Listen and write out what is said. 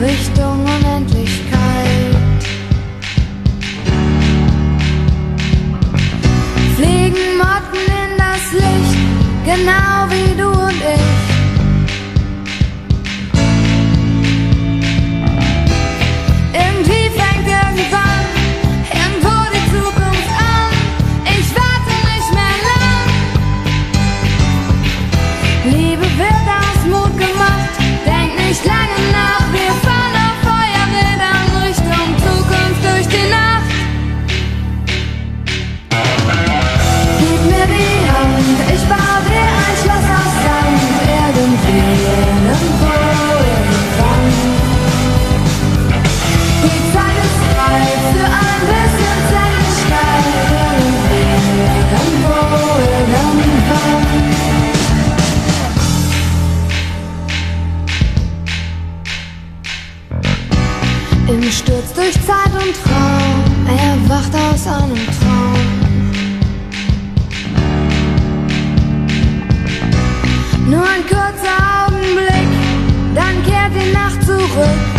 Richtung Unendlichkeit. Fliegen Motten in das Licht, genau wie du. Stürzt durch Zeit und Raum, er wacht aus einem Traum. Nur ein kurzer Augenblick, dann kehrt die Nacht zurück.